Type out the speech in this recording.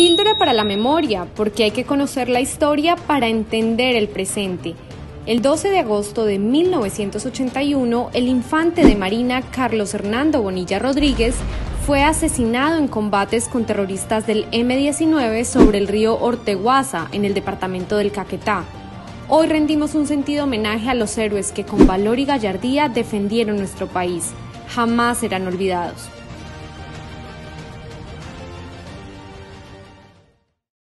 Píldora para la memoria, porque hay que conocer la historia para entender el presente. El 12 de agosto de 1981, el infante de Marina Carlos Hernando Bonilla Rodríguez fue asesinado en combates con terroristas del M-19 sobre el río Orteguaza, en el departamento del Caquetá. Hoy rendimos un sentido homenaje a los héroes que con valor y gallardía defendieron nuestro país. Jamás serán olvidados.